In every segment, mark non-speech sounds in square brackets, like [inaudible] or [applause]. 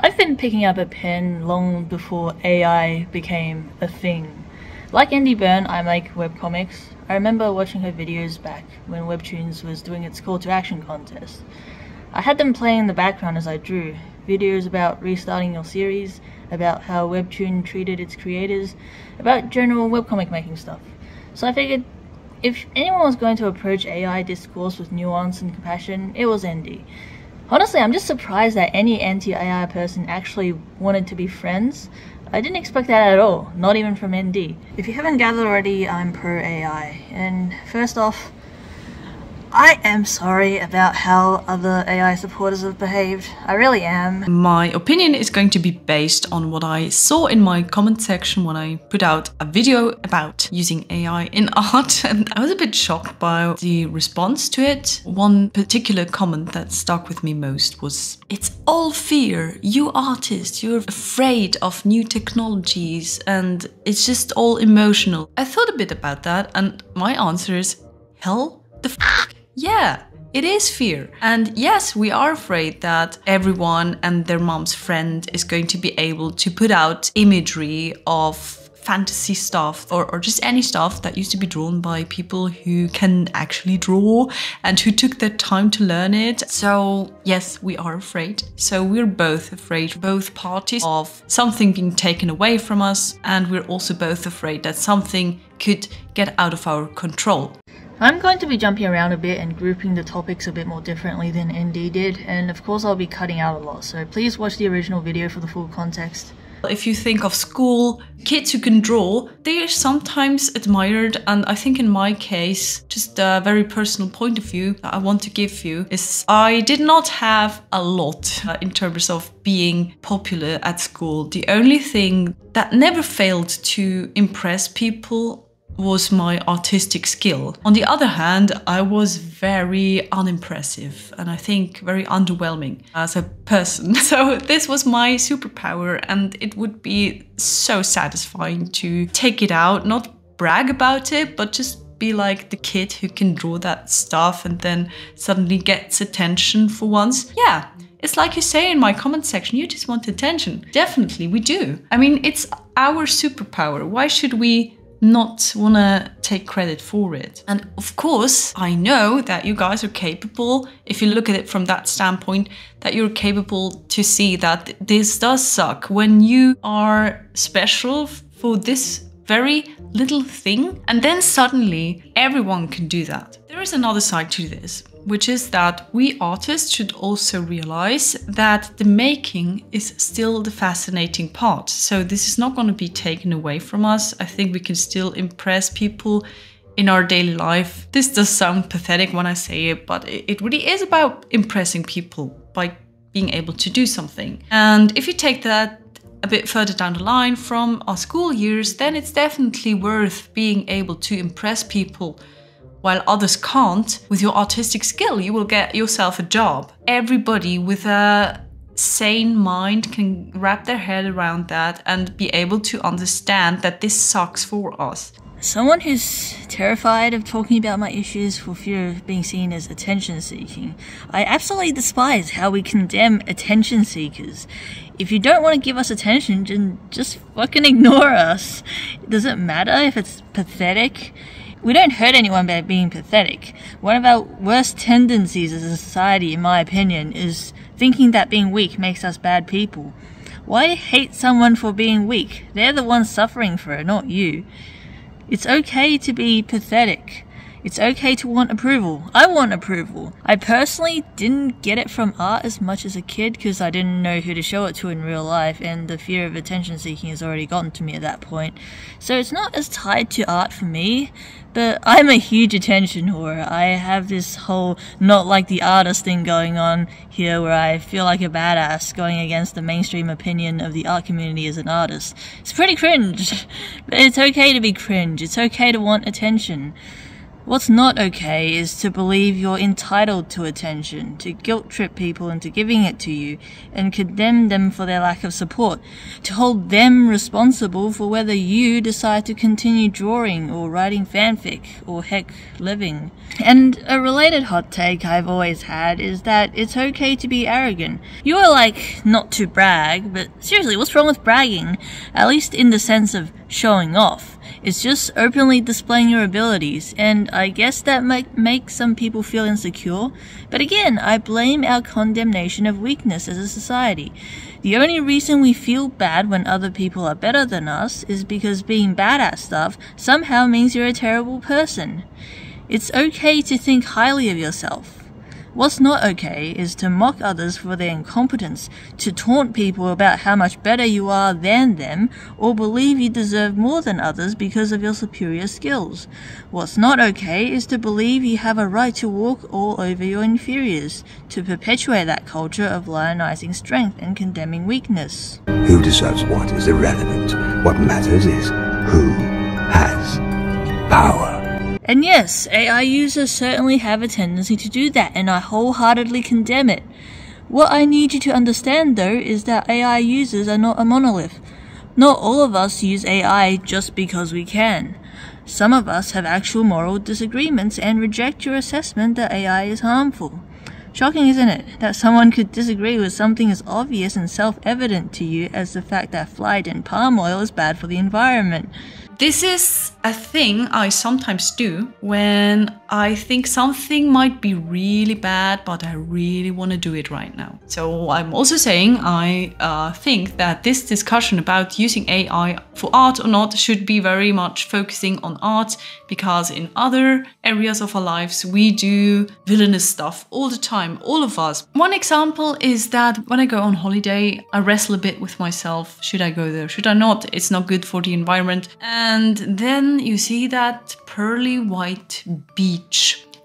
I've been picking up a pen long before AI became a thing. Like ND Bern, I make webcomics. I remember watching her videos back when Webtoons was doing its call to action contest. I had them playing in the background as I drew, videos about restarting your series, about how Webtoon treated its creators, about general webcomic making stuff. So I figured if anyone was going to approach AI discourse with nuance and compassion, it was Andy. Honestly, I'm just surprised that any anti-AI person actually wanted to be friends. I didn't expect that at all, not even from ND. If you haven't gathered already, I'm pro AI. And first off, I am sorry about how other AI supporters have behaved. I really am. My opinion is going to be based on what I saw in my comment section when I put out a video about using AI in [laughs] art and I was a bit shocked by the response to it. One particular comment that stuck with me most was, it's all fear. You artists, you're afraid of new technologies and it's just all emotional. I thought a bit about that and my answer is, hell the f yeah, it is fear. And yes, we are afraid that everyone and their mom's friend is going to be able to put out imagery of fantasy stuff or, or just any stuff that used to be drawn by people who can actually draw and who took their time to learn it. So, yes, we are afraid. So, we're both afraid, both parties, of something being taken away from us, and we're also both afraid that something could get out of our control. I'm going to be jumping around a bit and grouping the topics a bit more differently than ND did, and of course I'll be cutting out a lot, so please watch the original video for the full context. If you think of school, kids who can draw, they are sometimes admired. And I think in my case, just a very personal point of view that I want to give you is I did not have a lot uh, in terms of being popular at school. The only thing that never failed to impress people was my artistic skill. On the other hand, I was very unimpressive and I think very underwhelming as a person. [laughs] So this was my superpower and it would be so satisfying to take it out, not brag about it, but just be like the kid who can draw that stuff and then suddenly gets attention for once. Yeah, it's like you say in my comment section, you just want attention. Definitely, we do. I mean, it's our superpower. Why should we not want to take credit for it. And of course, I know that you guys are capable, if you look at it from that standpoint, that you're capable to see that this does suck when you are special for this very little thing. And then suddenly everyone can do that. There is another side to this which is that we artists should also realize that the making is still the fascinating part. So this is not going to be taken away from us. I think we can still impress people in our daily life. This does sound pathetic when I say it, but it really is about impressing people by being able to do something. And if you take that a bit further down the line from our school years, then it's definitely worth being able to impress people while others can't, with your artistic skill, you will get yourself a job. Everybody with a sane mind can wrap their head around that and be able to understand that this sucks for us. Someone who's terrified of talking about my issues for fear of being seen as attention seeking, I absolutely despise how we condemn attention seekers. If you don't want to give us attention, then just fucking ignore us. It matter if it's pathetic? We don't hurt anyone by being pathetic. One of our worst tendencies as a society, in my opinion, is thinking that being weak makes us bad people. Why hate someone for being weak? They're the ones suffering for it, not you. It's okay to be pathetic. It's okay to want approval. I want approval. I personally didn't get it from art as much as a kid because I didn't know who to show it to in real life, and the fear of attention seeking has already gotten to me at that point. So it's not as tied to art for me, but I'm a huge attention whore. I have this whole not like the artist thing going on here where I feel like a badass going against the mainstream opinion of the art community as an artist. It's pretty cringe, [laughs] but it's okay to be cringe. It's okay to want attention. What's not okay is to believe you're entitled to attention, to guilt trip people into giving it to you, and condemn them for their lack of support, to hold them responsible for whether you decide to continue drawing or writing fanfic, or heck, living. And a related hot take I've always had is that it's okay to be arrogant. You're like, not to brag, but seriously, what's wrong with bragging? At least in the sense of showing off. It's just openly displaying your abilities, and I guess that might make some people feel insecure. But again, I blame our condemnation of weakness as a society. The only reason we feel bad when other people are better than us is because being bad at stuff somehow means you're a terrible person. It's okay to think highly of yourself. What's not okay is to mock others for their incompetence, to taunt people about how much better you are than them, or believe you deserve more than others because of your superior skills. What's not okay is to believe you have a right to walk all over your inferiors, to perpetuate that culture of lionizing strength and condemning weakness. Who deserves what is irrelevant. What matters is who has. And yes, AI users certainly have a tendency to do that, and I wholeheartedly condemn it. What I need you to understand though is that AI users are not a monolith. Not all of us use AI just because we can. Some of us have actual moral disagreements and reject your assessment that AI is harmful. Shocking, isn't it, that someone could disagree with something as obvious and self evident to you as the fact that flight and palm oil is bad for the environment? This is a thing I sometimes do when I think something might be really bad, but I really want to do it right now. So I'm also saying I uh, think that this discussion about using AI for art or not should be very much focusing on art because in other areas of our lives we do villainous stuff all the time, all of us. One example is that when I go on holiday, I wrestle a bit with myself. Should I go there? Should I not? It's not good for the environment. And then you see that pearly white beach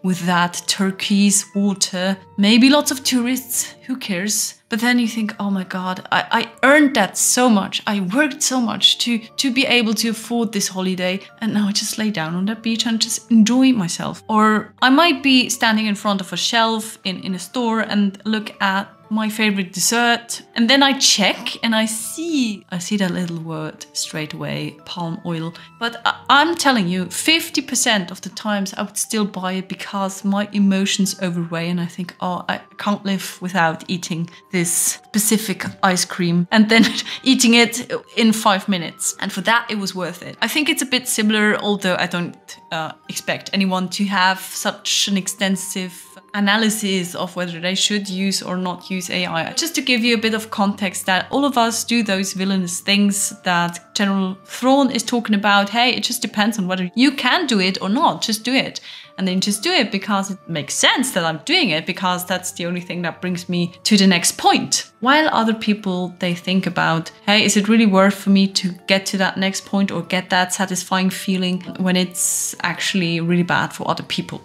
with that turquoise water. Maybe lots of tourists, who cares? But then you think, oh my god, I, I earned that so much. I worked so much to, to be able to afford this holiday. And now I just lay down on that beach and just enjoy myself. Or I might be standing in front of a shelf in, in a store and look at my favorite dessert. And then I check and I see, I see that little word straight away, palm oil. But I, am telling you, 50% of the times I would still buy it because my emotions overweigh and I think, oh, I can't live without eating this specific ice cream [laughs] and then [laughs] eating it in five minutes. And for that, it was worth it. I think it's a bit similar, although I don't uh, expect anyone to have such an extensive analysis of whether they should use or not use AI. Just to give you a bit of context that all of us do those villainous things that General Thrawn is talking about. Hey, it just depends on whether you can do it or not. Just do it. And then just do it because it makes sense that I'm doing it because that's the only thing that brings me to the next point. While other people they think about, hey, is it really worth for me to get to that next point or get that satisfying feeling when it's actually really bad for other people?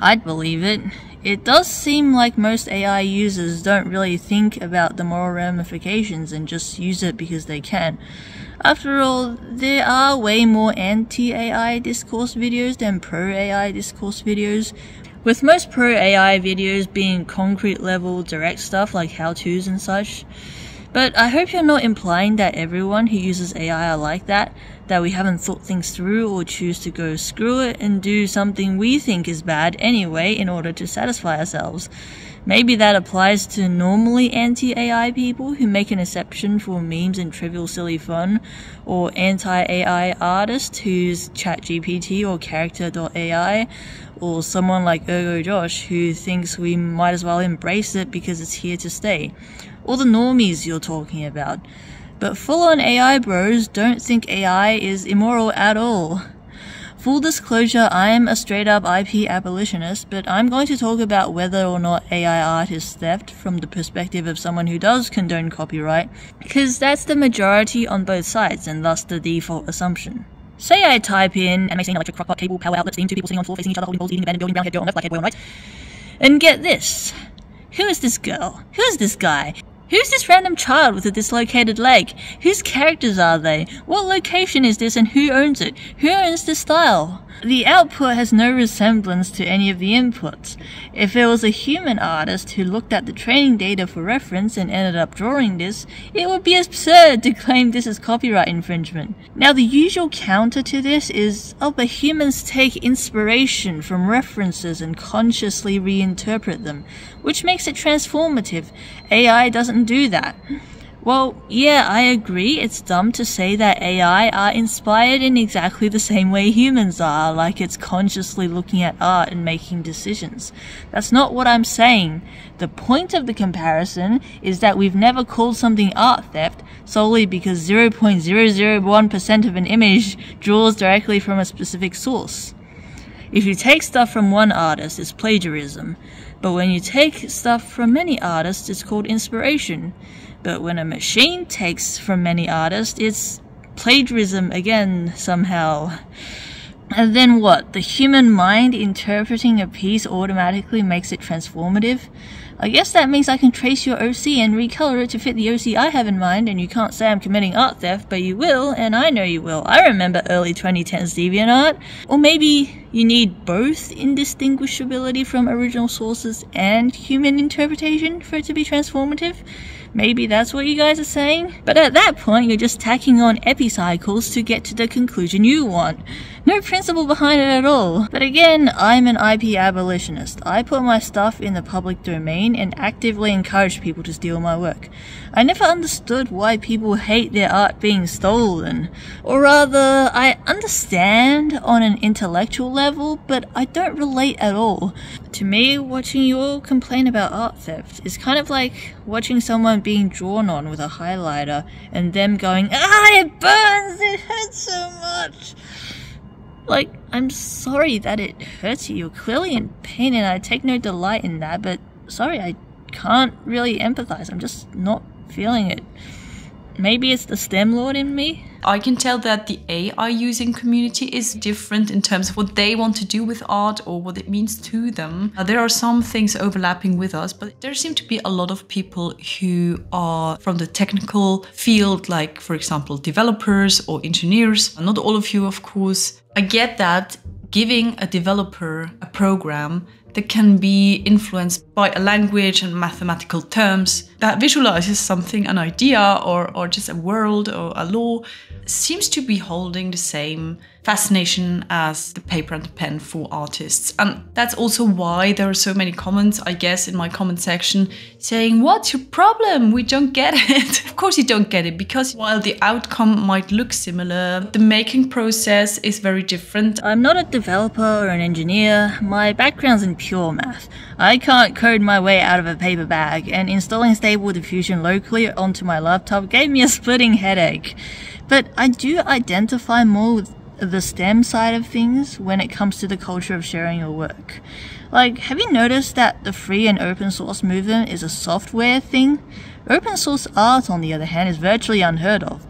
I'd believe it. It does seem like most AI users don't really think about the moral ramifications and just use it because they can. After all, there are way more anti-AI discourse videos than pro-AI discourse videos, with most pro-AI videos being concrete level direct stuff like how-tos and such. But I hope you're not implying that everyone who uses AI are like that, that we haven't thought things through or choose to go screw it and do something we think is bad anyway in order to satisfy ourselves. Maybe that applies to normally anti-AI people who make an exception for memes and trivial silly fun, or anti-AI artists whose ChatGPT or Character.ai, or someone like Ergo Josh who thinks we might as well embrace it because it's here to stay or the normies you're talking about. But full on AI bros don't think AI is immoral at all. Full disclosure, I am a straight up IP abolitionist, but I'm going to talk about whether or not AI art is theft from the perspective of someone who does condone copyright, because that's the majority on both sides and thus the default assumption. Say I type in animating electric crockpot cable power outlet steam two people sitting on floor facing each other holding bowls eating abandoned building brown head girl on left black head boy on right. And get this. Who is this girl? Who is this guy? Who's this random child with a dislocated leg? Whose characters are they? What location is this and who owns it? Who owns this style? The output has no resemblance to any of the inputs. If it was a human artist who looked at the training data for reference and ended up drawing this, it would be absurd to claim this is copyright infringement. Now, the usual counter to this is, oh, but humans take inspiration from references and consciously reinterpret them, which makes it transformative. AI doesn't do that. Well, yeah, I agree. It's dumb to say that AI are inspired in exactly the same way humans are, like it's consciously looking at art and making decisions. That's not what I'm saying. The point of the comparison is that we've never called something art theft solely because 0.001% of an image draws directly from a specific source. If you take stuff from one artist, it's plagiarism. But when you take stuff from many artists, it's called inspiration. But when a machine takes from many artists, it's plagiarism again, somehow. And then what? The human mind interpreting a piece automatically makes it transformative? I guess that means I can trace your OC and recolor it to fit the OC I have in mind, and you can't say I'm committing art theft, but you will, and I know you will. I remember early 2010s DeviantArt. Or maybe you need both indistinguishability from original sources and human interpretation for it to be transformative? Maybe that's what you guys are saying? But at that point, you're just tacking on epicycles to get to the conclusion you want. No principle behind it at all. But again, I'm an IP abolitionist. I put my stuff in the public domain and actively encourage people to steal my work. I never understood why people hate their art being stolen. Or rather, I understand on an intellectual level, but I don't relate at all. To me, watching you all complain about art theft is kind of like watching someone being drawn on with a highlighter and them going, Ah, it burns, it hurts so much. Like, I'm sorry that it hurts you. You're clearly in pain, and I take no delight in that, but sorry, I can't really empathize. I'm just not feeling it. Maybe it's the STEM lord in me? I can tell that the AI using community is different in terms of what they want to do with art or what it means to them. There are some things overlapping with us, but there seem to be a lot of people who are from the technical field, like, for example, developers or engineers. Not all of you, of course. I get that giving a developer a program that can be influenced by a language and mathematical terms that visualizes something, an idea, or, or just a world or a law, seems to be holding the same fascination as the paper and the pen for artists. And that's also why there are so many comments, I guess, in my comment section saying, What's your problem? We don't get [laughs] it. of course, you don't get it because while the outcome might look similar, the making process is very different. I'm not a developer or an engineer. My background's in pure math. I can't code my way out of a paper bag, and installing Stable Diffusion locally onto my laptop gave me a splitting headache. But I do identify more with the STEM side of things when it comes to the culture of sharing your work. Like, have you noticed that the free and open source movement is a software thing? Open source art, on the other hand, is virtually unheard of.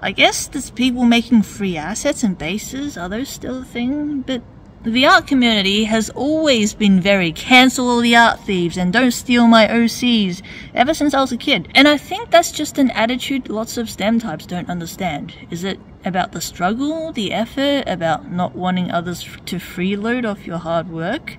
I guess there's people making free assets and bases, are those still a thing? But the art community has always been very cancel all the art thieves and don't steal my OCs ever since I was a kid. And I think that's just an attitude lots of STEM types don't understand. Is it about the struggle, the effort, about not wanting others to freeload off your hard work?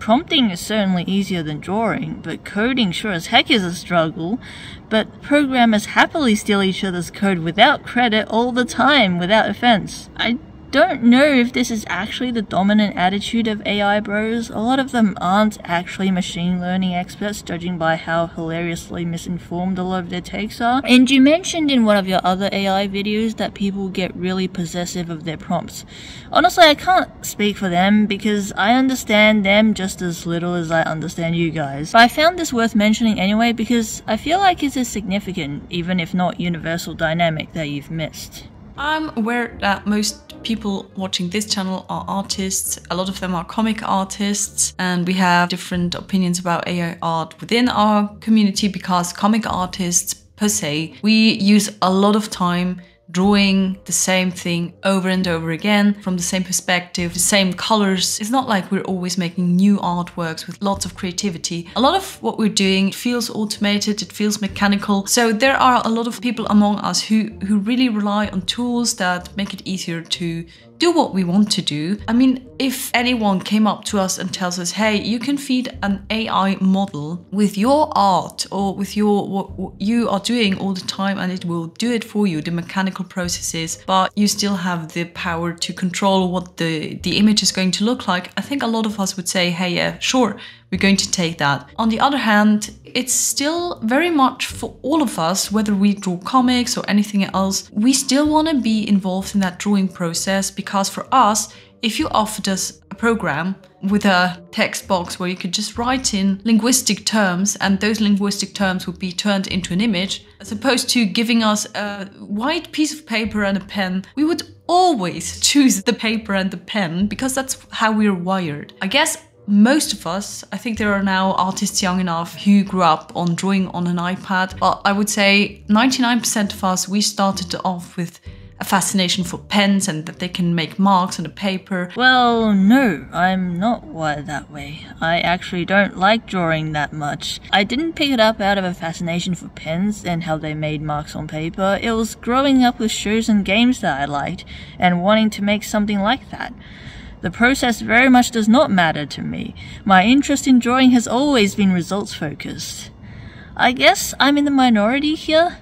Prompting is certainly easier than drawing, but coding sure as heck is a struggle. But programmers happily steal each other's code without credit all the time, without offense. I don't know if this is actually the dominant attitude of AI bros. A lot of them aren't actually machine learning experts, judging by how hilariously misinformed a lot of their takes are. And you mentioned in one of your other AI videos that people get really possessive of their prompts. Honestly, I can't speak for them because I understand them just as little as I understand you guys. But I found this worth mentioning anyway because I feel like it's a significant, even if not universal dynamic that you've missed. I'm aware that most people watching this channel are artists. A lot of them are comic artists, and we have different opinions about AI art within our community because comic artists, per se, we use a lot of time drawing the same thing over and over again from the same perspective, the same colors. It's not like we're always making new artworks with lots of creativity. A lot of what we're doing feels automated, it feels mechanical. So there are a lot of people among us who, who really rely on tools that make it easier to do what we want to do. I mean, if anyone came up to us and tells us, "Hey, you can feed an AI model with your art or with your what, you are doing all the time and it will do it for you, the mechanical processes, but you still have the power to control what the the image is going to look like." I think a lot of us would say, "Hey, yeah, sure, we're going to take that." On the other hand, it's still very much for all of us, whether we draw comics or anything else, we still want to be involved in that drawing process because for us, if you offered us a program with a text box where you could just write in linguistic terms and those linguistic terms would be turned into an image, as opposed to giving us a white piece of paper and a pen, we would always [laughs] choose the paper and the pen because that's how we're wired. I guess most of us, I think there are now artists young enough who grew up on drawing on an iPad, but I would say 99% of us, we started off with a fascination for pens and that they can make marks on the paper. Well, no, I'm not wired that way. I actually don't like drawing that much. I didn't pick it up out of a fascination for pens and how they made marks on paper. It was growing up with shows and games that I liked and wanting to make something like that. The process very much does not matter to me. My interest in drawing has always been results focused. I guess I'm in the minority here.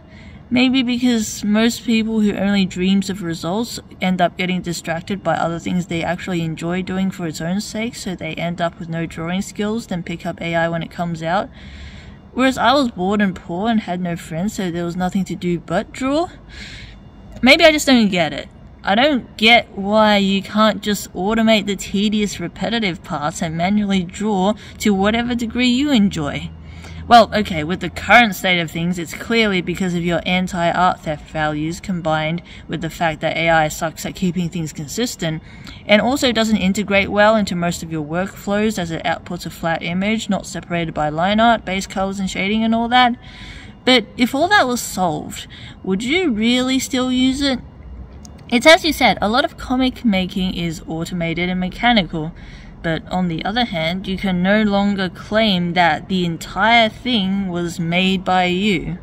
Maybe because most people who only dreams of results end up getting distracted by other things they actually enjoy doing for its own sake, so they end up with no drawing skills, then pick up AI when it comes out. Whereas I was bored and poor and had no friends, so there was nothing to do but draw. Maybe I just don't get it. I don't get why you can't just automate the tedious repetitive parts and manually draw to whatever degree you enjoy. Well, okay, with the current state of things, it's clearly because of your anti art theft values combined with the fact that AI sucks at keeping things consistent and also doesn't integrate well into most of your workflows as it outputs a flat image not separated by line art, base colors, and shading and all that. But if all that was solved, would you really still use it? It's as you said, a lot of comic making is automated and mechanical, but on the other hand, you can no longer claim that the entire thing was made by you.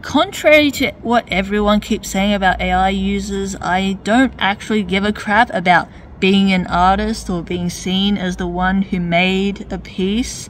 Contrary to what everyone keeps saying about AI users, I don't actually give a crap about being an artist or being seen as the one who made a piece.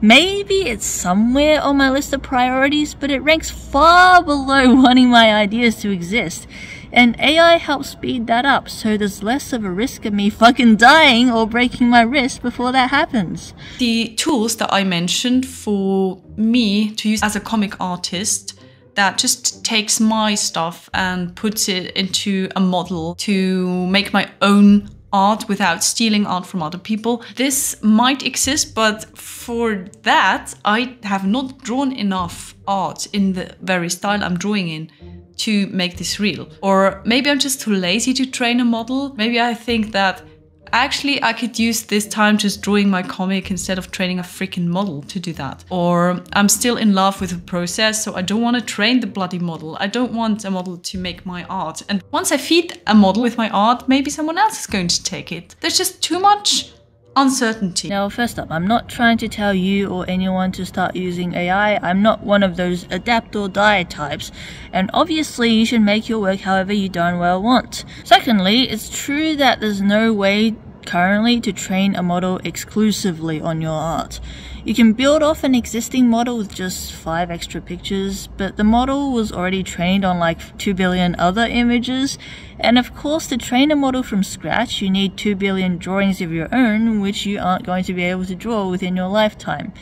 Maybe it's somewhere on my list of priorities, but it ranks far below [laughs] wanting my ideas to exist and AI helps speed that up so there's less of a risk of me fucking dying or breaking my wrist before that happens. The tools that I mentioned for me to use as a comic artist that just takes my stuff and puts it into a model to make my own art without stealing art from other people. This might exist, but for that, I have not drawn enough art in the very style I'm drawing in to make this real. Or maybe I'm just too lazy to train a model. Maybe I think that actually I could use this time just drawing my comic instead of training a freaking model to do that. Or I'm still in love with the process, so I don't want to train the bloody model. I don't want a model to make my art. And once I feed a model with my art, maybe someone else is going to take it. There's just too much uncertainty. Now, first up, I'm not trying to tell you or anyone to start using AI. I'm not one of those adapt or die types, and obviously you should make your work however you darn well want. Secondly, it's true that there's no way currently to train a model exclusively on your art. You can build off an existing model with just 5 extra pictures, but the model was already trained on like 2 billion other images, and of course to train a model from scratch you need 2 billion drawings of your own, which you aren't going to be able to draw within your lifetime.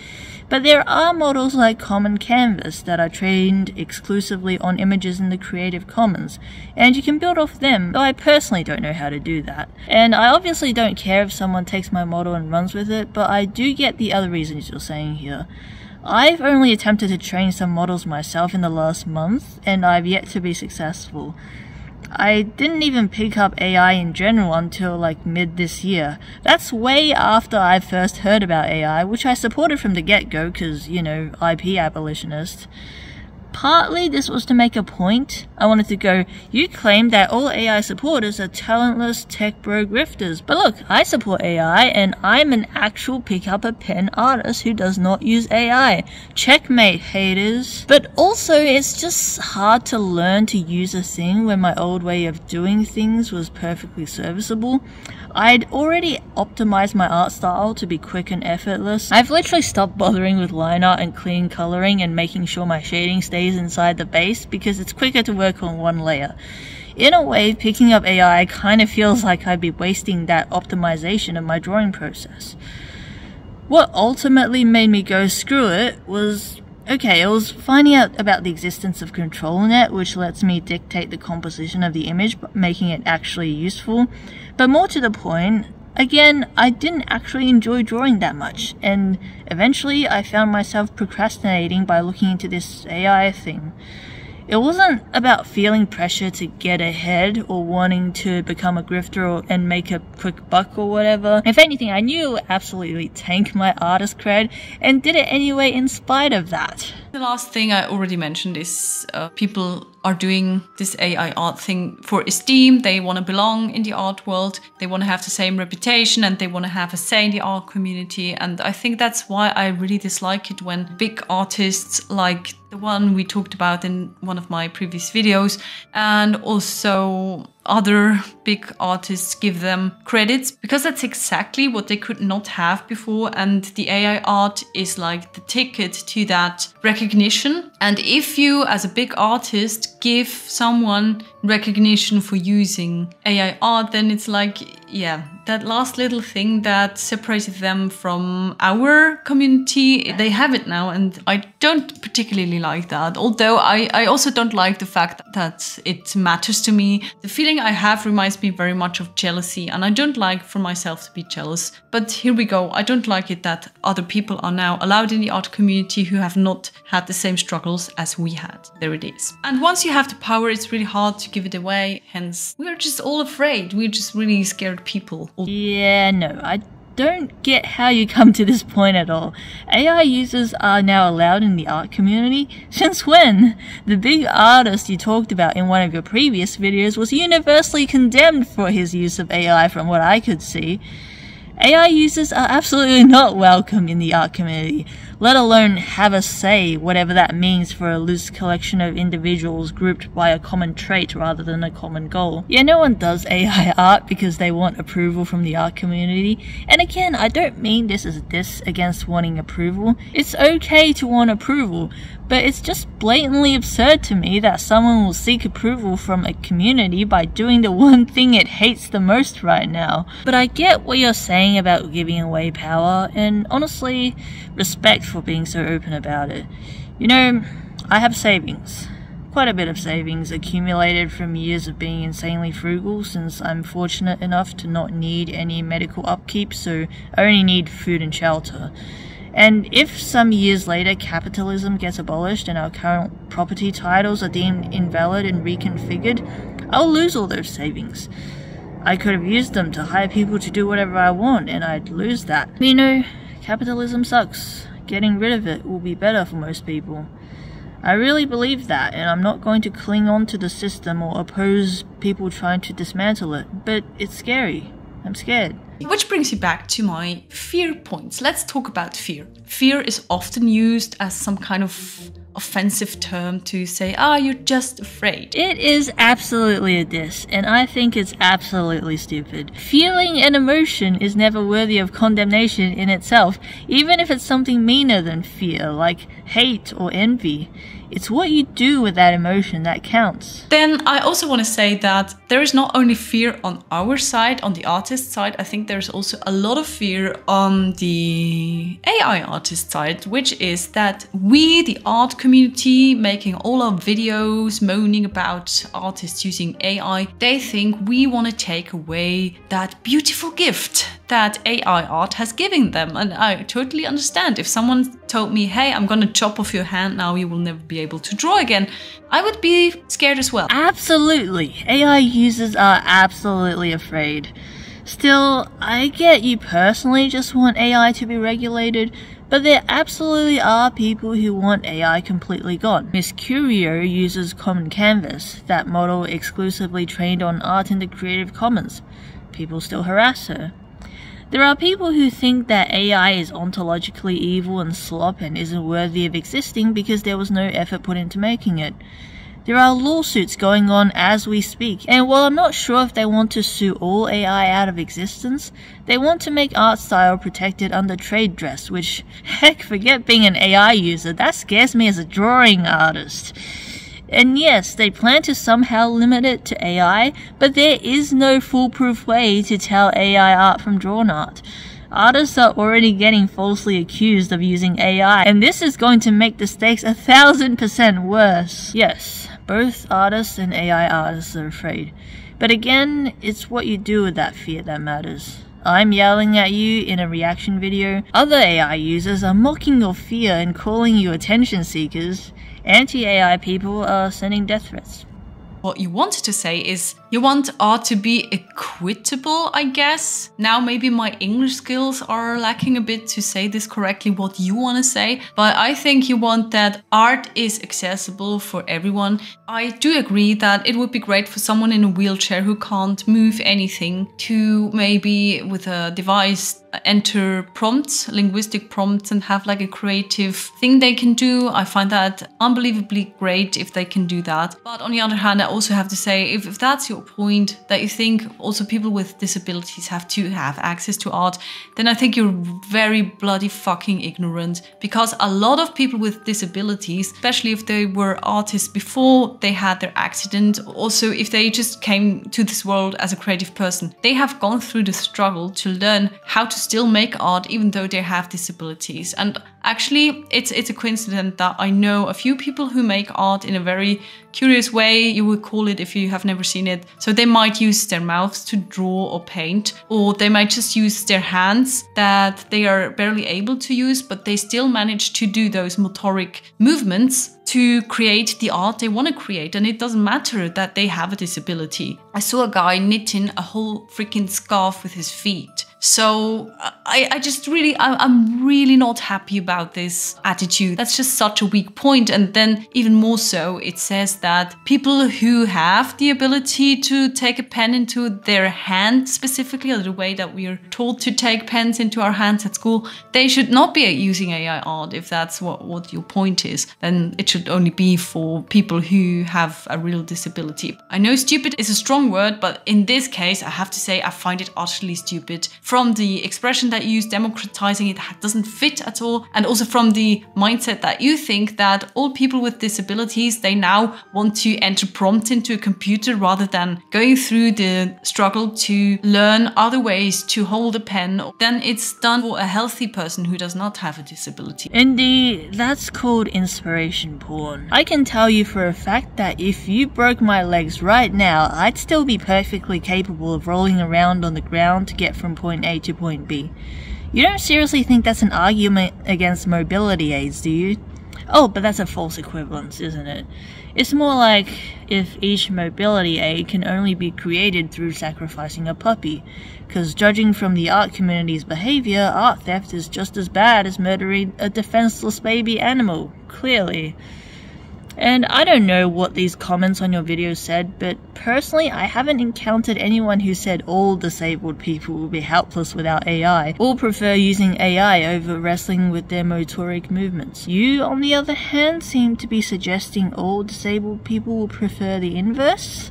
But there are models like Common Canvas that are trained exclusively on images in the Creative Commons, and you can build off them, though I personally don't know how to do that. And I obviously don't care if someone takes my model and runs with it, but I do get the other reasons you're saying here. I've only attempted to train some models myself in the last month, and I've yet to be successful. I didn't even pick up AI in general until like mid this year. That's way after I first heard about AI, which I supported from the get go because, you know, IP abolitionist. Partly this was to make a point. I wanted to go, you claim that all AI supporters are talentless tech bro grifters. But look, I support AI and I'm an actual pick up a pen artist who does not use AI. Checkmate haters. But also it's just hard to learn to use a thing when my old way of doing things was perfectly serviceable. I'd already optimized my art style to be quick and effortless. I've literally stopped bothering with line art and clean coloring and making sure my shading stays inside the base because it's quicker to work on one layer. In a way, picking up AI kind of feels like I'd be wasting that optimization of my drawing process. What ultimately made me go screw it was Okay, I was finding out about the existence of ControlNet, which lets me dictate the composition of the image, making it actually useful. But more to the point, again, I didn't actually enjoy drawing that much, and eventually I found myself procrastinating by looking into this AI thing. It wasn't about feeling pressure to get ahead or wanting to become a grifter or, and make a quick buck or whatever. If anything, I knew it would absolutely tank my artist cred and did it anyway in spite of that. The last thing I already mentioned is uh, people are doing this AI art thing for esteem. They want to belong in the art world. They want to have the same reputation and they want to have a say in the art community. And I think that's why I really dislike it when big artists like the one we talked about in one of my previous videos and also other big artists give them credits because that's exactly what they could not have before. And the AI art is like the ticket to that recognition. And if you, as a big artist, give someone recognition for using AI art, then it's like, yeah, that last little thing that separated them from our community, they have it now. And I don't particularly like that. Although I, I also don't like the fact that it matters to me. The feeling I have reminds me very much of jealousy. And I don't like for myself to be jealous. But here we go. I don't like it that other people are now allowed in the art community who have not had the same struggles as we had. There it is. And once you have the power, it's really hard to give it away. Hence, we're just all afraid. We're just really scared people. Yeah, no, I don't get how you come to this point at all. AI users are now allowed in the art community? Since when? The big artist you talked about in one of your previous videos was universally condemned for his use of AI from what I could see. AI users are absolutely not welcome in the art community let alone have a say, whatever that means for a loose collection of individuals grouped by a common trait rather than a common goal. Yeah, no one does AI art because they want approval from the art community. And again, I don't mean this as diss against wanting approval. It's okay to want approval, but it's just blatantly absurd to me that someone will seek approval from a community by doing the one thing it hates the most right now. But I get what you're saying about giving away power, and honestly, respect for being so open about it. You know, I have savings. Quite a bit of savings accumulated from years of being insanely frugal since I'm fortunate enough to not need any medical upkeep, so I only need food and shelter. And if some years later capitalism gets abolished and our current property titles are deemed invalid and reconfigured, I'll lose all those savings. I could have used them to hire people to do whatever I want, and I'd lose that. You know, capitalism sucks getting rid of it will be better for most people. I really believe that, and I'm not going to cling on to the system or oppose people trying to dismantle it, but it's scary. I'm scared. Which brings you back to my fear points. Let's talk about fear. Fear is often used as some kind of offensive term to say, ah, oh, you're just afraid. It is absolutely a diss, and I think it's absolutely stupid. Feeling an emotion is never worthy of condemnation in itself, even if it's something meaner than fear, like hate or envy. It's what you do with that emotion that counts. Then I also want to say that there is not only fear on our side, on the artist side, I think there's also a lot of fear on the AI artist side, which is that we, the art community, making all our videos moaning about artists using AI, they think we want to take away that beautiful gift that AI art has given them. And I totally understand. If someone told me, hey, I'm to chop off your hand now, you will never be able to draw again, I would be scared as well. Absolutely. AI users are absolutely afraid. Still, I get you personally just want AI to be regulated, But there absolutely are people who want AI completely gone. Miss Curio uses Common Canvas, that model exclusively trained on art in the Creative Commons. People still harass her. There are people who think that AI is ontologically evil and slop and isn't worthy of existing because there was no effort put into making it. There are lawsuits going on as we speak, and while I'm not sure if they want to sue all AI out of existence, they want to make art style protected under trade dress, which, [laughs] heck, forget being an AI user, that scares me as a drawing artist. And yes, they plan to somehow limit it to AI, but there is no foolproof way to tell AI art from drawn art. Artists are already getting falsely accused of using AI, and this is going to make the stakes a thousand percent worse. Yes, both artists and AI artists are afraid. But again, it's what you do with that fear that matters. I'm yelling at you in a reaction video. Other AI users are mocking your fear and calling you attention seekers. Anti AI people are sending death threats. What you wanted to say is you want art to be equitable, I guess. Now, maybe my English skills are lacking a bit to say this correctly, what you want to say, but I think you want that art is accessible for everyone. I do agree that it would be great for someone in a wheelchair who can't move anything to maybe with a device enter prompts, linguistic prompts, and have like a creative thing they can do. I find that unbelievably great if they can do that. But on the other hand, I also have to say, if, if that's your point, that you think also people with disabilities have to have access to art, then I think you're very bloody fucking ignorant. Because a lot of people with disabilities, especially if they were artists before they had their accident, also if they just came to this world as a creative person, they have gone through the struggle to learn how to still make art even though they have disabilities. And actually, it's it's a coincidence that I know a few people who make art in a very curious way, you would call it if you have never seen it. So they might use their mouths to draw or paint, or they might just use their hands that they are barely able to use, but they still manage to do those motoric movements to create the art they want to create. And it doesn't matter that they have a disability. I saw a guy knitting a whole freaking scarf with his feet. So uh, I, I just really, I'm really not happy about this attitude. That's just such a weak point. And then even more so, it says that people who have the ability to take a pen into their hand, specifically the way that we are told to take pens into our hands at school, they should not be using AI art if that's what, what your point is. Then it should only be for people who have a real disability. I know stupid is a strong word, but in this case, I have to say I find it utterly stupid from the expression that you use, democratizing it doesn't fit at all, and also from the mindset that you think that all people with disabilities they now want to enter prompt into a computer rather than going through the struggle to learn other ways to hold a pen, then it's done for a healthy person who does not have a disability. Indeed, that's called inspiration porn. I can tell you for a fact that if you broke my legs right now, I'd still be perfectly capable of rolling around on the ground to get from point point A to point B. You don't seriously think that's an argument against mobility aids, do you? Oh, but that's a false equivalence, isn't it? It's more like if each mobility aid can only be created through sacrificing a puppy, because judging from the art community's behavior, art theft is just as bad as murdering a defenseless baby animal, clearly. And I don't know what these comments on your video said, but personally, I haven't encountered anyone who said all disabled people will be helpless without AI, or prefer using AI over wrestling with their motoric movements. You, on the other hand, seem to be suggesting all disabled people will prefer the inverse?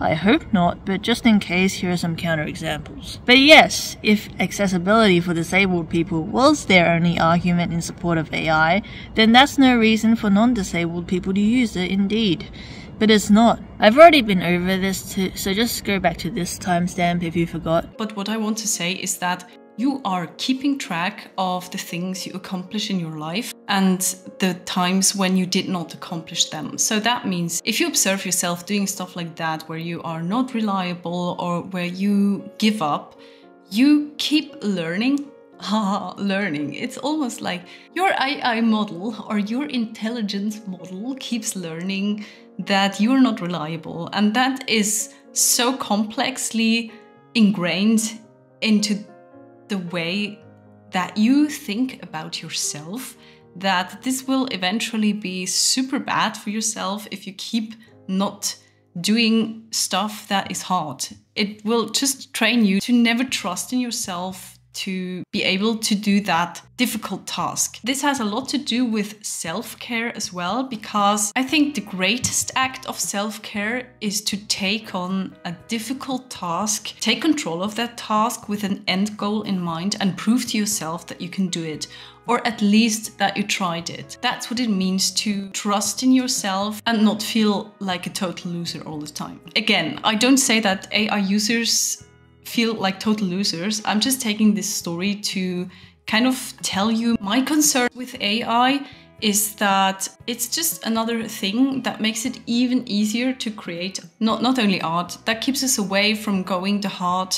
I hope not, but just in case, here are some counterexamples. But yes, if accessibility for disabled people was their only argument in support of AI, then that's no reason for non-disabled people to use it indeed. But it's not. I've already been over this, too, so just go back to this timestamp if you forgot. But what I want to say is that you are keeping track of the things you accomplish in your life and the times when you did not accomplish them. So that means if you observe yourself doing stuff like that, where you are not reliable or where you give up, you keep learning. [laughs] learning. It's almost like your AI model or your intelligence model keeps learning that you're not reliable. And that is so complexly ingrained into the way that you think about yourself that this will eventually be super bad for yourself if you keep not doing stuff that is hard. It will just train you to never trust in yourself to be able to do that difficult task. This has a lot to do with self care as well, because I think the greatest act of self care is to take on a difficult task, take control of that task with an end goal in mind, and prove to yourself that you can do it. Or at least that you tried it. That's what it means to trust in yourself and not feel like a total loser all the time. Again, I don't say that AI users feel like total losers. I'm just taking this story to kind of tell you my concern with AI is that it's just another thing that makes it even easier to create not, not only art, that keeps us away from going the hard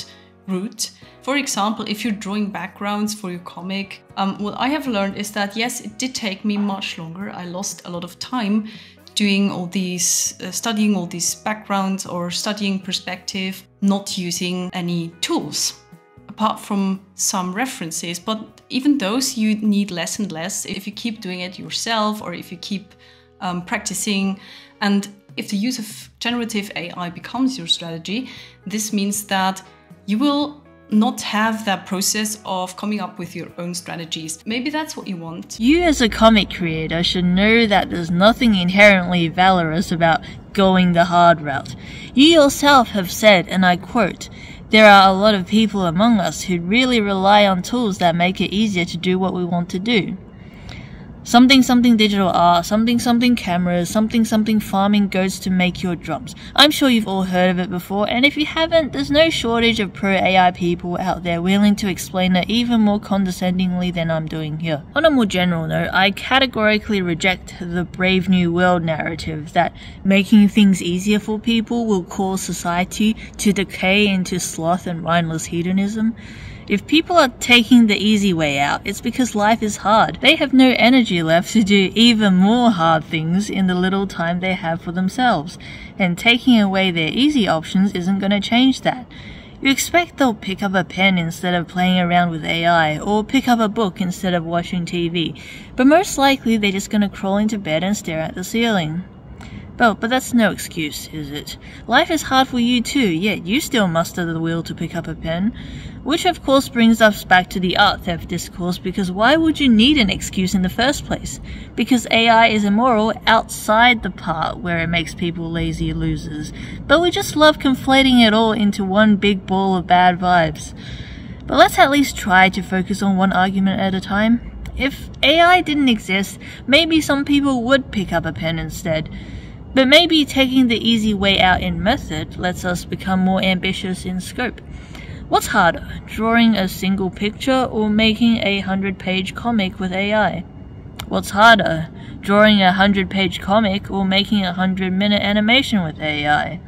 route. For example, if you're drawing backgrounds for your comic, um, what I have learned is that yes, it did take me much longer. I lost a lot of time doing all these, uh, studying all these backgrounds or studying perspective, not using any tools apart from some references. But even those you need less and less if you keep doing it yourself or if you keep um, practicing. And if the use of generative AI becomes your strategy, this means that you will not have that process of coming up with your own strategies. Maybe that's what you want. You, as a comic creator, should know that there's nothing inherently valorous about going the hard route. You yourself have said, and I quote, there are a lot of people among us who really rely on tools that make it easier to do what we want to do something something digital art, something something cameras, something something farming goats to make your drums. I'm sure you've all heard of it before, and if you haven't, there's no shortage of pro AI people out there willing to explain it even more condescendingly than I'm doing here. On a more general note, I categorically reject the Brave New World narrative that making things easier for people will cause society to decay into sloth and mindless hedonism. If people are taking the easy way out, it's because life is hard. They have no energy left to do even more hard things in the little time they have for themselves, and taking away their easy options isn't going to change that. You expect they'll pick up a pen instead of playing around with AI, or pick up a book instead of watching TV, but most likely they're just going to crawl into bed and stare at the ceiling. But, but that's no excuse, is it? Life is hard for you too, yet you still muster the will to pick up a pen. Which of course brings us back to the art theft discourse because why would you need an excuse in the first place? Because AI is immoral outside the part where it makes people lazy losers. But we just love conflating it all into one big ball of bad vibes. But let's at least try to focus on one argument at a time. If AI didn't exist, maybe some people would pick up a pen instead. But maybe taking the easy way out in method lets us become more ambitious in scope. What's harder, drawing a single picture or making a 100 page comic with AI? What's harder, drawing a 100 page comic or making a 100 minute animation with AI?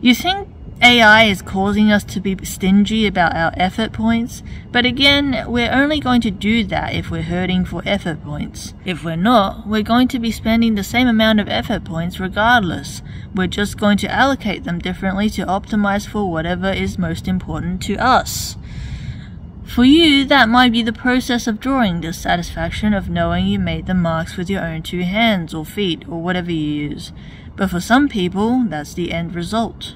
You think AI is causing us to be stingy about our effort points, but again, we're only going to do that if we're hurting for effort points. If we're not, we're going to be spending the same amount of effort points regardless. We're just going to allocate them differently to optimize for whatever is most important to us. For you, that might be the process of drawing, the satisfaction of knowing you made the marks with your own two hands or feet or whatever you use. But for some people, that's the end result.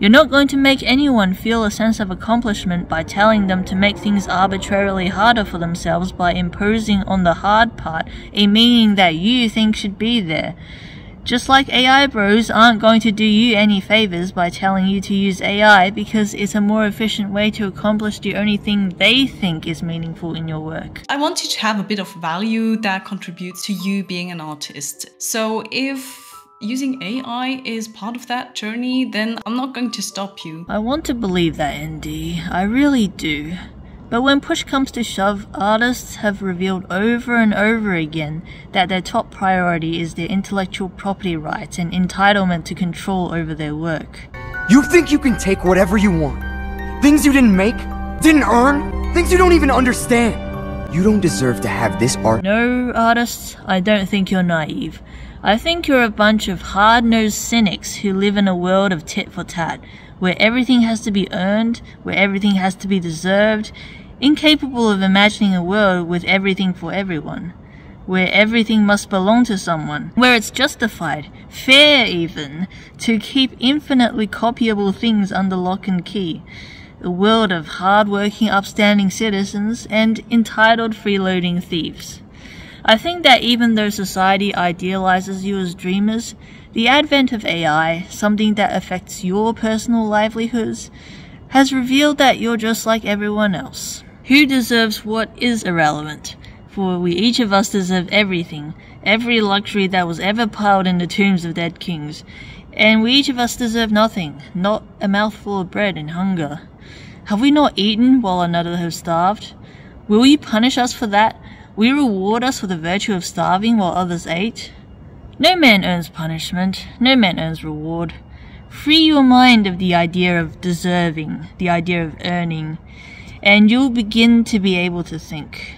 You're not going to make anyone feel a sense of accomplishment by telling them to make things arbitrarily harder for themselves by imposing on the hard part a meaning that you think should be there. Just like AI bros aren't going to do you any favors by telling you to use AI because it's a more efficient way to accomplish the only thing they think is meaningful in your work. I want you to have a bit of value that contributes to you being an artist. So if using AI is part of that journey, then I'm not going to stop you. I want to believe that, ND. I really do. But when push comes to shove, artists have revealed over and over again that their top priority is their intellectual property rights and entitlement to control over their work. You think you can take whatever you want? Things you didn't make? Didn't earn? Things you don't even understand? You don't deserve to have this art. No, artists, I don't think you're naive. I think you're a bunch of hard nosed cynics who live in a world of tit for tat, where everything has to be earned, where everything has to be deserved. incapable of imagining a world with everything for everyone, where everything must belong to someone, where it's justified, fair even, to keep infinitely copyable things under lock and key, a world of hard-working, upstanding citizens and entitled freeloading thieves. I think that even though society idealizes you as dreamers, the advent of AI, something that affects your personal livelihoods, has revealed that you're just like everyone else. Who deserves what is irrelevant? For we each of us deserve everything, every luxury that was ever piled in the tombs of dead kings, and we each of us deserve nothing, not a mouthful of bread in hunger. Have we not eaten while another has starved? Will you punish us for that? You reward us for the virtue of starving while others ate? No man earns punishment, no man earns reward. Free your mind of the idea of deserving, the idea of earning, and you'll begin to be able to think.